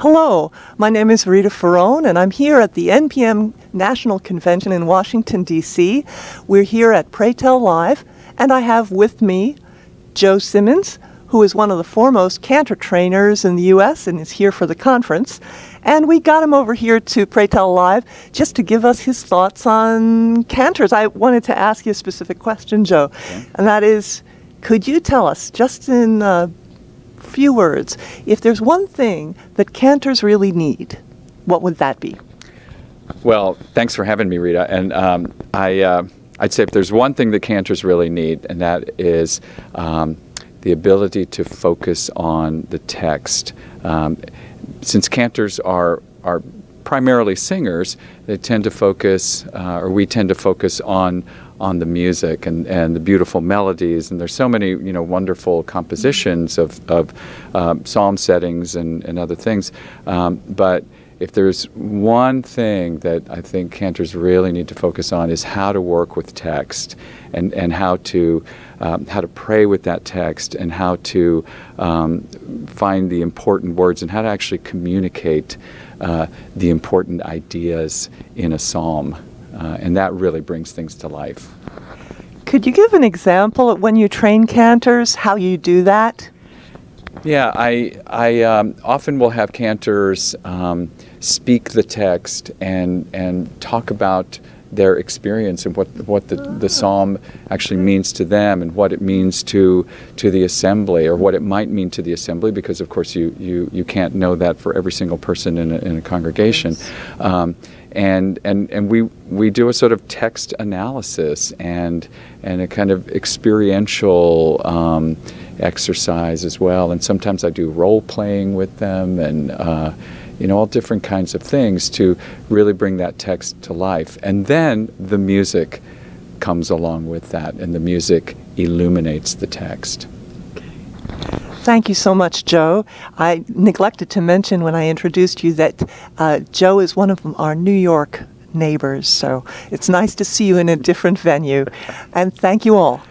Hello, my name is Rita Ferrone, and I'm here at the NPM National Convention in Washington, D.C. We're here at Pray Tell Live, and I have with me Joe Simmons, who is one of the foremost cantor trainers in the U.S. and is here for the conference. And we got him over here to Pray Tell Live just to give us his thoughts on cantors. I wanted to ask you a specific question, Joe, okay. and that is could you tell us, just in uh, few words, if there's one thing that cantors really need, what would that be? Well, thanks for having me, Rita. And um, I, uh, I'd say if there's one thing that cantors really need, and that is um, the ability to focus on the text. Um, since cantors are are primarily singers, they tend to focus, uh, or we tend to focus on on the music and, and the beautiful melodies. And there's so many, you know, wonderful compositions of, of um, psalm settings and, and other things. Um, but if there's one thing that I think cantors really need to focus on is how to work with text and, and how to um, how to pray with that text and how to um, find the important words and how to actually communicate uh, the important ideas in a psalm. Uh, and that really brings things to life. Could you give an example of when you train cantors, how you do that? Yeah, I, I um, often will have cantors um, speak the text and, and talk about their experience and what what the, the psalm actually means to them and what it means to to the assembly or what it might mean to the assembly because of course you you, you can't know that for every single person in a, in a congregation um, and and and we we do a sort of text analysis and and a kind of experiential um, exercise as well and sometimes I do role playing with them and uh, you know, all different kinds of things to really bring that text to life. And then the music comes along with that, and the music illuminates the text. Thank you so much, Joe. I neglected to mention when I introduced you that uh, Joe is one of our New York neighbors, so it's nice to see you in a different venue. And thank you all.